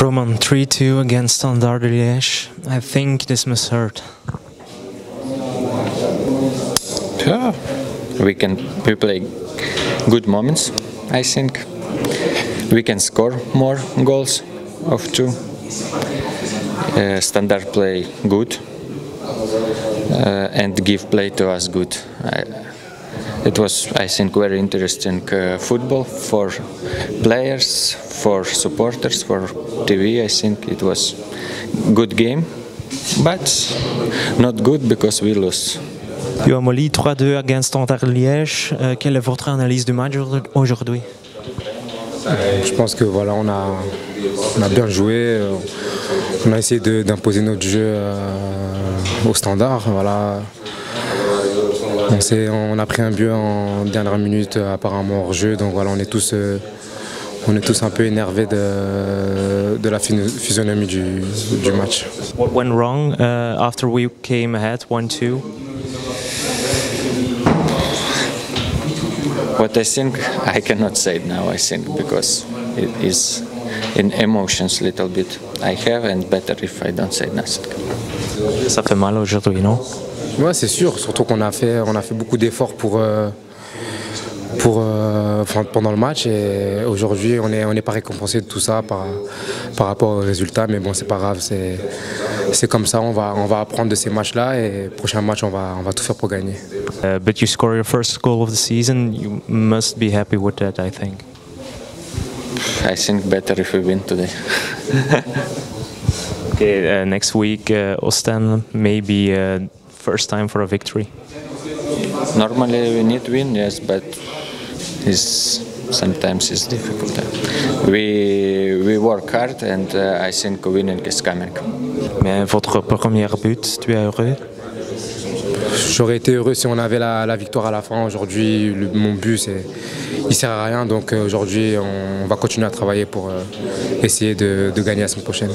Roman 3-2 against Standard Liège. I think this must hurt. Yeah, we can we play good moments. I think we can score more goals of two. Uh, standard play good uh, and give play to us good. I, it was, I think, very interesting uh, football for players, for supporters, for TV. I think it was good game, but not good because we lose. Johan Molly, 3-2 against Standard Liège. Euh, quelle est votre analyse du match aujourd'hui? Je pense que voilà, on a, on a bien joué. euh, On a essayé d'imposer notre jeu euh, au standard. Voilà. On, on a pris un but en dernière minute, euh, apparemment hors jeu. Donc voilà, on est tous, euh, on est tous un peu énervés de, de la phys- physionomie du, du match. What went wrong uh, after we came ahead 1-2? What I think I cannot say now. I think because it is in emotions little bit. I have and better if I don't say nothing. Ça fait mal aujourd'hui, non? Ouais, c'est sûr. Surtout qu'on a fait, on a fait beaucoup d'efforts pour, euh, pour, euh, pendant le match. Et aujourd'hui, on n'est on n'est pas récompensé de tout ça par, par rapport aux résultats. Mais bon, c'est pas grave. C'est c'est comme ça. On va, on va apprendre de ces matchs-là. Et prochain match, on va, on va tout faire pour gagner. Uh, but you score your first goal of the season. You must be happy with that, I think. I think better if we win today. Okay, uh, next week, uh, Ostend, maybe uh, first time for a victory. Normally we need win, yes, but it's sometimes it's difficult. We we work hard and uh, I think winning is coming. Mais votre premier but, tu es heureux? J'aurais été heureux si on avait la, la victoire à la fin. Aujourd'hui, mon but, c'est, il sert à rien. Donc euh, aujourd'hui, on, va continuer à travailler pour euh, essayer de, de gagner la semaine prochaine.